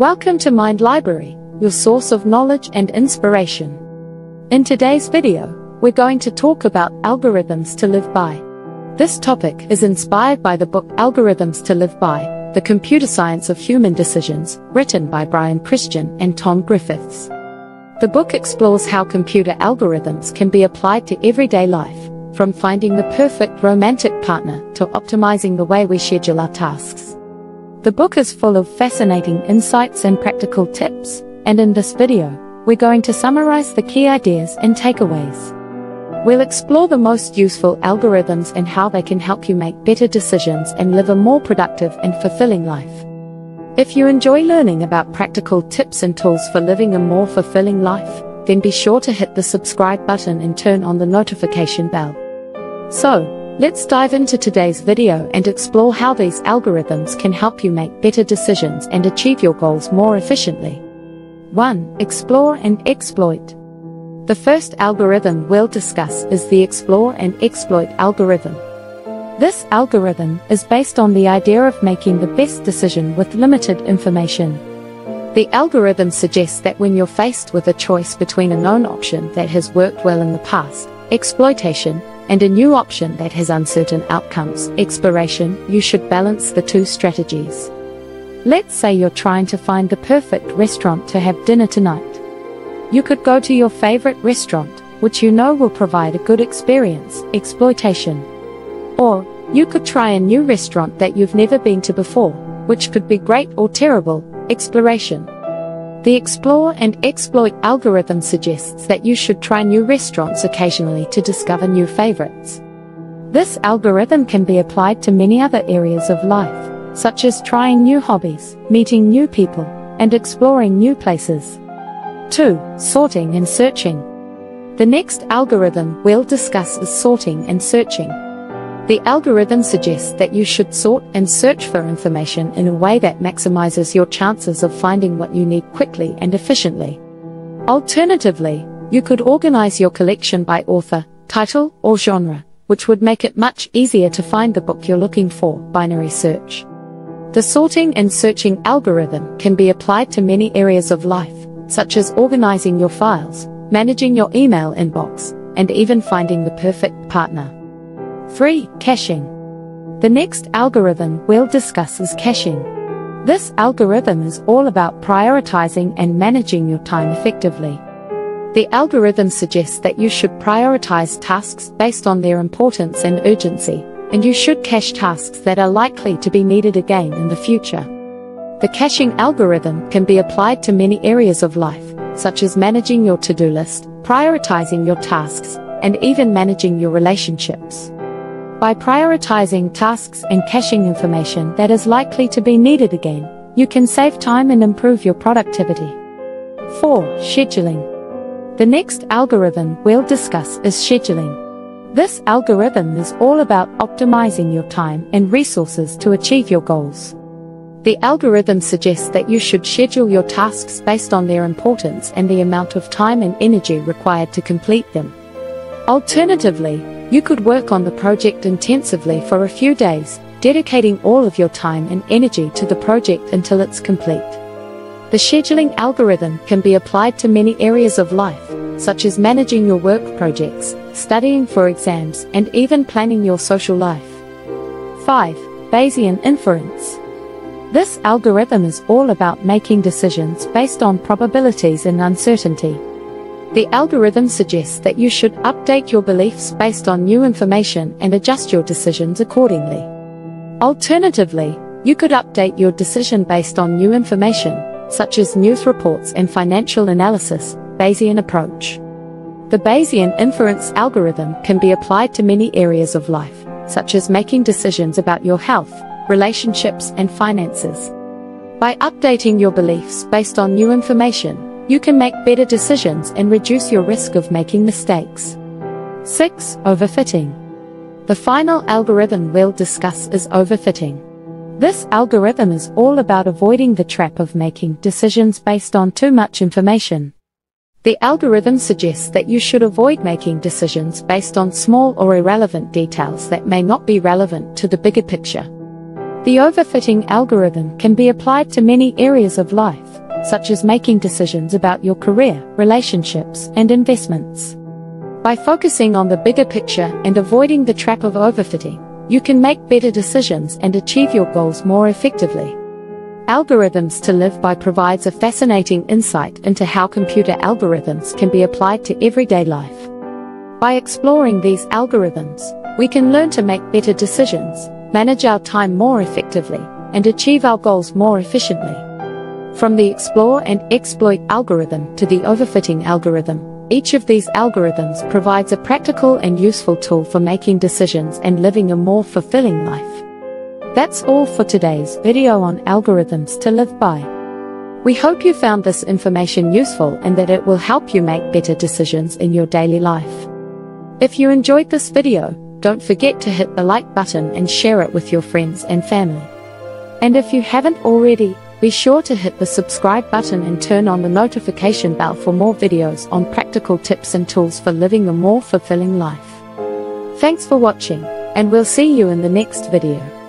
Welcome to Mind Library, your source of knowledge and inspiration. In today's video, we're going to talk about algorithms to live by. This topic is inspired by the book Algorithms to Live By, The Computer Science of Human Decisions, written by Brian Christian and Tom Griffiths. The book explores how computer algorithms can be applied to everyday life, from finding the perfect romantic partner to optimizing the way we schedule our tasks. The book is full of fascinating insights and practical tips, and in this video, we're going to summarize the key ideas and takeaways. We'll explore the most useful algorithms and how they can help you make better decisions and live a more productive and fulfilling life. If you enjoy learning about practical tips and tools for living a more fulfilling life, then be sure to hit the subscribe button and turn on the notification bell. So, Let's dive into today's video and explore how these algorithms can help you make better decisions and achieve your goals more efficiently. 1. Explore and exploit. The first algorithm we'll discuss is the explore and exploit algorithm. This algorithm is based on the idea of making the best decision with limited information. The algorithm suggests that when you're faced with a choice between a known option that has worked well in the past, exploitation, and a new option that has uncertain outcomes, exploration, you should balance the two strategies. Let's say you're trying to find the perfect restaurant to have dinner tonight. You could go to your favorite restaurant, which you know will provide a good experience, exploitation. Or, you could try a new restaurant that you've never been to before, which could be great or terrible, exploration. The Explore and Exploit algorithm suggests that you should try new restaurants occasionally to discover new favorites. This algorithm can be applied to many other areas of life, such as trying new hobbies, meeting new people, and exploring new places. 2. Sorting and searching. The next algorithm we'll discuss is sorting and searching. The algorithm suggests that you should sort and search for information in a way that maximizes your chances of finding what you need quickly and efficiently. Alternatively, you could organize your collection by author, title, or genre, which would make it much easier to find the book you're looking for, binary search. The sorting and searching algorithm can be applied to many areas of life, such as organizing your files, managing your email inbox, and even finding the perfect partner. 3. Caching. The next algorithm we'll discuss is caching. This algorithm is all about prioritizing and managing your time effectively. The algorithm suggests that you should prioritize tasks based on their importance and urgency, and you should cache tasks that are likely to be needed again in the future. The caching algorithm can be applied to many areas of life, such as managing your to-do list, prioritizing your tasks, and even managing your relationships. By prioritizing tasks and caching information that is likely to be needed again, you can save time and improve your productivity. 4. Scheduling. The next algorithm we'll discuss is scheduling. This algorithm is all about optimizing your time and resources to achieve your goals. The algorithm suggests that you should schedule your tasks based on their importance and the amount of time and energy required to complete them. Alternatively, you could work on the project intensively for a few days, dedicating all of your time and energy to the project until it's complete. The scheduling algorithm can be applied to many areas of life, such as managing your work projects, studying for exams, and even planning your social life. 5. Bayesian inference. This algorithm is all about making decisions based on probabilities and uncertainty. The algorithm suggests that you should update your beliefs based on new information and adjust your decisions accordingly. Alternatively, you could update your decision based on new information, such as news reports and financial analysis, Bayesian approach. The Bayesian inference algorithm can be applied to many areas of life, such as making decisions about your health, relationships, and finances. By updating your beliefs based on new information, you can make better decisions and reduce your risk of making mistakes. 6. Overfitting. The final algorithm we'll discuss is overfitting. This algorithm is all about avoiding the trap of making decisions based on too much information. The algorithm suggests that you should avoid making decisions based on small or irrelevant details that may not be relevant to the bigger picture. The overfitting algorithm can be applied to many areas of life such as making decisions about your career, relationships, and investments. By focusing on the bigger picture and avoiding the trap of overfitting, you can make better decisions and achieve your goals more effectively. Algorithms to Live By provides a fascinating insight into how computer algorithms can be applied to everyday life. By exploring these algorithms, we can learn to make better decisions, manage our time more effectively, and achieve our goals more efficiently. From the explore and exploit algorithm to the overfitting algorithm, each of these algorithms provides a practical and useful tool for making decisions and living a more fulfilling life. That's all for today's video on algorithms to live by. We hope you found this information useful and that it will help you make better decisions in your daily life. If you enjoyed this video, don't forget to hit the like button and share it with your friends and family. And if you haven't already, be sure to hit the subscribe button and turn on the notification bell for more videos on practical tips and tools for living a more fulfilling life. Thanks for watching, and we'll see you in the next video.